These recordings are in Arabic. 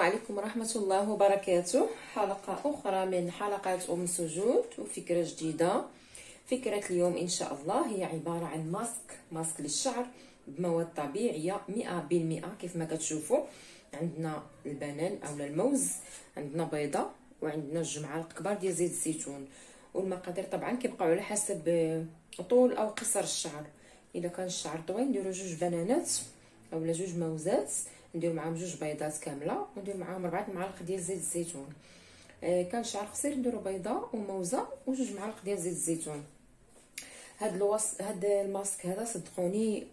السلام عليكم ورحمة الله وبركاته. حلقة أخرى من حلقات أم سجود وفكرة جديدة. فكرة اليوم إن شاء الله هي عبارة عن ماسك ماسك للشعر بمواد طبيعية مئة بالمئة كيف ما كتشوفوا. عندنا البنان أو الموز عندنا بيضة وعندنا معالق كبار ديال زيت الزيتون. والمقادير طبعا كيبقاو على حسب طول أو قصر الشعر. إذا كان الشعر طويل نديرو جوج بنانات اولا جوج موزات. ندير معاهم جوج بيضات كاملة وندير معاهم ربعة معالق ديال زيت الزيتون. آه كان شعر قصير نديرو بيضة وموزة وجوج معالق ديال زيت الزيتون. هاد الوص هاد الماسك هذا صدقوني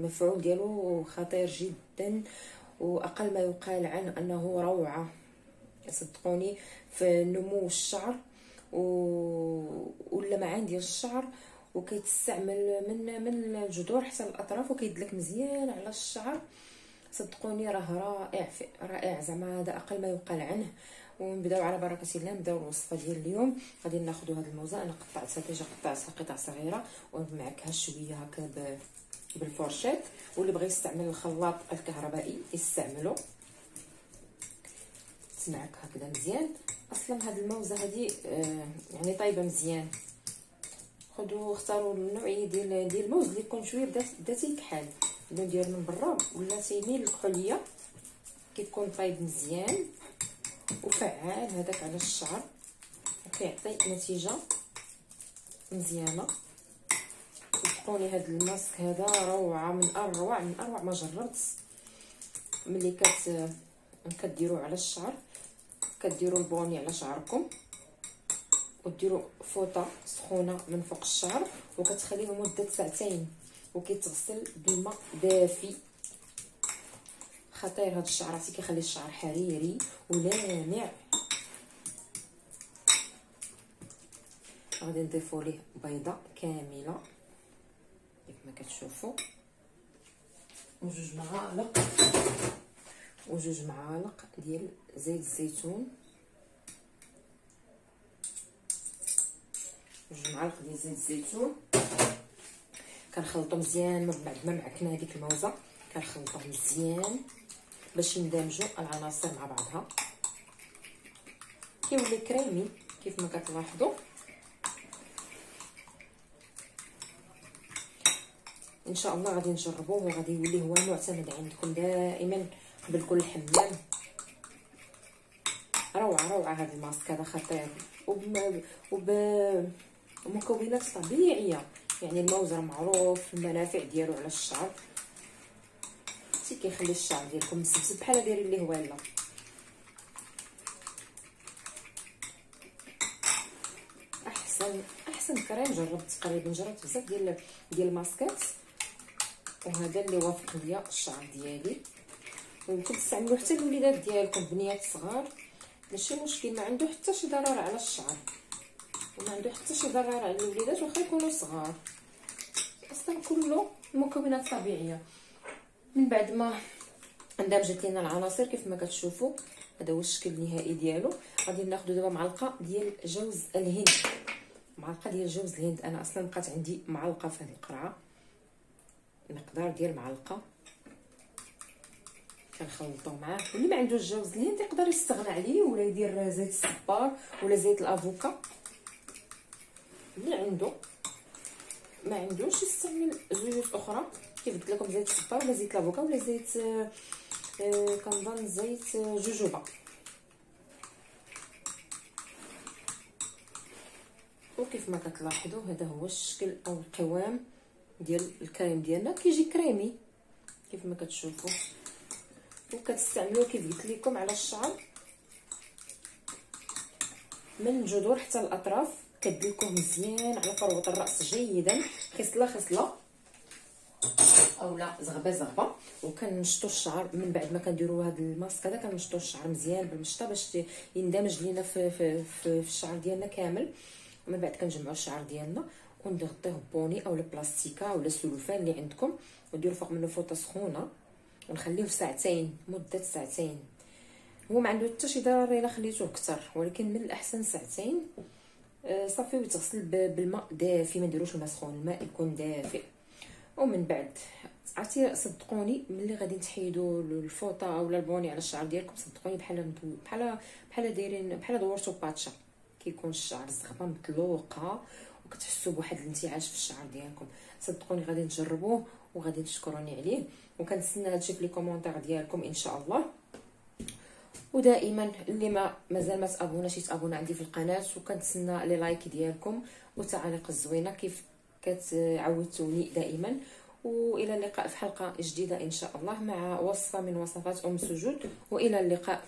مفعول ديالو خطير جدا وأقل ما يقال عنه أنه روعة. صدقوني في نمو الشعر و... واللمعان ديال الشعر وكيتستعمل من من الجذور حتى الأطراف وكيدلك مزيان على الشعر. صدقوني راه رائع رائع. زعما هذا أقل ما يقال عنه. ونبداو على بركة الله نبداو الوصفة ديال اليوم. غادي ناخذ هذه الموزة. أنا قطعتها déjà قطعتها قطع صغيرة. ونمعكها شوية هكا بال fourchette واللي بغى يستعمل الخلاط الكهربائي يستعملو. تمعك هكذا مزيان. أصلا هاد الموزة هذه آه يعني طايبه مزيان. خذوا اختاروا النوعية ديال ديال الموز اللي يكون شوية بدا بدا تيكحل بدا ندير من برا ولا تيميل الكحوليه كيكون طايب مزيان وفعال هذاك على الشعر وكيعطي نتيجة مزيانة. صدقوني هذا الماسك هذا روعة من أروع من أروع ما جربت ملي كت كديروه على الشعر كديروا البوني على شعركم وديروا فوطة سخونة من فوق الشعر وكتخليه لمدة ساعتين. وكيتغسل بالماء دافي. خطير هذا الشعر عرفتي كيخلي الشعر حريري ولامع غادي نضيفوا ليه بيضة كاملة كيف ما كتشوفوا وجوج معالق. وجوج معالق ديال زيت الزيتون. جوج معالق ديال زيت الزيتون. كنخلطو مزيان من بعد ما معكنا هذيك الموزة. كنخلطوه مزيان باش يندمجوا العناصر مع بعضها. كيولي كريمي كيف ما كتلاحظوا إن شاء الله غادي نجربوه وغادي يولي هو معتمد عندكم دائما قبل كل حمام. روعة روعة هذا الماسك هذا خطير. وب وب ومكونات طبيعية. يعني الموز راه معروف المنافع ديالو على الشعر. سي كيخلي الشعر ديالكم مسبسب بحال داير اللي هو لا أحسن أحسن كريم جربت تقريبا جربت بزاف ديال ديال الماسكات. وهذا اللي وافق ليا الشعر ديالي. ويمكن تستعملوه حتى الوليدات ديالكم بنيات صغار. ماشي مشكل ما عنده حتى شي ضرر على الشعر. وما عنده حتى شي ضرر على الوليدات واخا يكونوا صغار. أصلا كله مكونات طبيعية. من بعد ما اندمجت لينا العناصر كيف ما كتشوفوا هذا هو الشكل النهائي ديالو. غادي ناخذ دابا معلقة ديال جوز الهند. معلقة ديال جوز الهند. أنا أصلا بقات عندي معلقة في هذه القرعة. مقدار ديال معلقة. كنخلطو معاه. واللي ما عندوش جوز الهند يقدر يستغنى عليه ولا يدير زيت الصبار ولا زيت الأفوكا. اللي عنده. ما عندوش يستعمل زيوت أخرى. كيف قلت لكم زيت الصبار ولا زيت الافوكا ولا زيت آه آه كنظن زيت جوجوبا. وكيف ما كتلاحظوا هذا هو الشكل أو القوام ديال الكريم ديالنا. كيجي كريمي كيف ما كتشوفوا. وكتستعملوه كيف قلت لكم على الشعر. من الجذور حتى الأطراف. كدلكوه مزيان على فروه الرأس جيدا. خصلة خصلة. أولا زغبة زغبة. وكنشطوا الشعر من بعد ما كنديروا هذا الماسك هذا كنشطوا الشعر مزيان بالمشطة باش يندمج لينا في, في, في, في الشعر ديالنا كامل. ومن بعد كنجمعوا الشعر ديالنا ونغطيه بوني اولا بلاستيكا اولا سلوفان اللي عندكم. وديروا فوق منه فوطة سخونة. ونخليه ساعتين مدة ساعتين. هو ما عنده حتى شي ضرر إلا خليتوه أكثر ولكن من الأحسن ساعتين. صافي ويتغسل بالماء دافي ما نديروش الماء سخون الماء يكون دافئ ومن بعد عرفتي صدقوني ملي غادي تحيدوا الفوطة اولا ال bonnet على الشعر ديالكم صدقوني بحال بحال بحال دايرين بحال دورتو باتشا. كيكون الشعر زغبه مطلوقة وكتحسوا بواحد الانتعاش في الشعر ديالكم. صدقوني غادي تجربوه وغادي تشكروني عليه. وكنتسنى هادشي في les commentaires ديالكم إن شاء الله. ودائما اللي ما مازال ما تابوناش يتابونا عندي في القناة وكنتسنى les likes ديالكم والتعاليق الزوينة كيف كتعودتوني دائما. وإلى اللقاء في حلقة جديدة إن شاء الله مع وصفة من وصفات أم سجود وإلى اللقاء.